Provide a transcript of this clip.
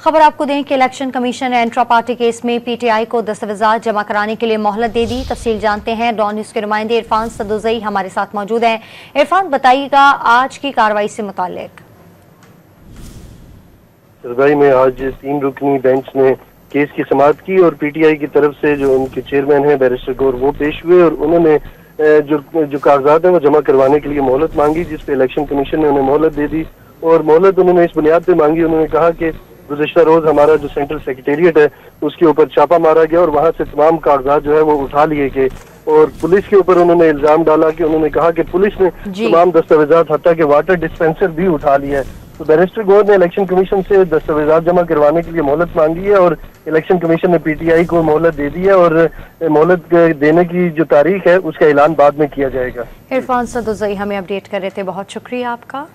खबर आपको दें कि इलेक्शन कमीशन ने एंट्रा पार्टी केस में पीटीआई को दस्तावेजात जमा कराने के लिए मोहलत दे दी। तफसील जानते हैं, डॉन न्यूज़ के नुमाइंदे इरफान सदुजई हमारे साथ मौजूद हैं। इरफान, बताइएगा आज की कार्रवाई से मुतालिक। सरदाई में आज तीन रुकनी बेंच ने केस की समाप्त की और पीटीआई की तरफ़ से जो उनके चेयरमैन हैं, बैरिस्टर गौर, वो पेश हुए और उन्होंने जो जो कागजात हैं, वो जमा करवाने के लिए मोहलत मांगी जिसपे इलेक्शन कमीशन ने उन्हें मोहलत दे दी और मोहलत उन्होंने इस बुनियाद पे मांगी। उन्होंने कहा कि गुजशत रोज हमारा जो सेंट्रल सेक्रेटेरिएट है उसके ऊपर छापा मारा गया और वहाँ से तमाम कागजात जो है वो उठा लिए गए। और पुलिस के ऊपर उन्होंने इल्ज़ाम डाला कि उन्होंने कहा कि पुलिस ने तमाम दस्तावेजात हत्या के वाटर डिस्पेंसर भी उठा लिया है। तो बैरिस्टर गौर ने इलेक्शन कमीशन से दस्तावेजात जमा करवाने के लिए मोहलत मांगी है और इलेक्शन कमीशन ने पीटीआई को मोहलत दे दी है और मोहलत देने की जो तारीख है उसका ऐलान बाद में किया जाएगा। इरफान सदुजई हमें अपडेट कर रहे थे बहुत शुक्रिया आपका।